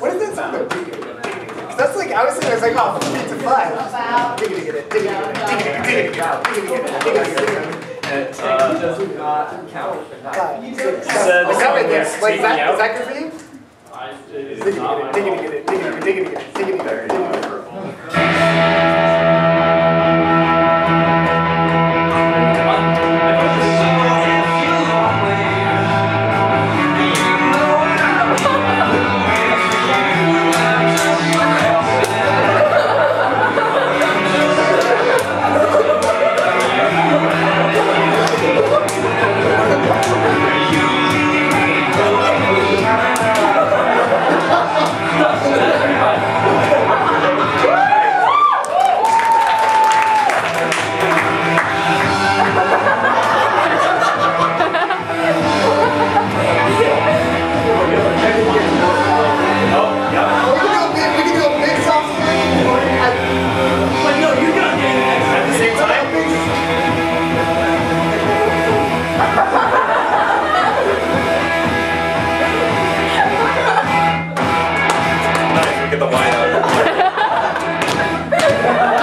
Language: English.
What is that sound? though? Diggity, diggity. 'Cause That's like, I was thinking, I was like, oh, it's a five. About. Diggity, get it, diggity, get it, diggity, diggity, get it, diggity, get it, diggity, get it. And, Uh, uh, does not count. Five, six, Said seven. Like, that right there. somewhere, Like, is that, take me is that good for you? I, it is Diggity, not my get it, fault. diggity, get it, diggity, diggity, get it, diggity, get it, diggity, get it. get the wine out of it.